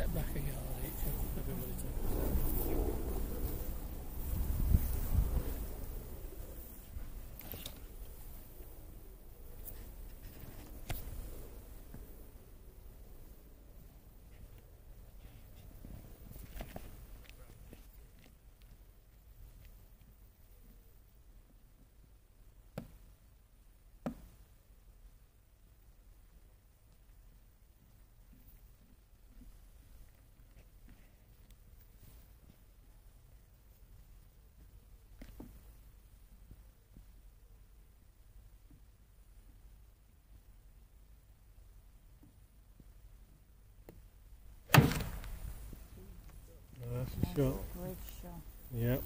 step back again yard each. Everybody That's a shot. Great shot. Yep.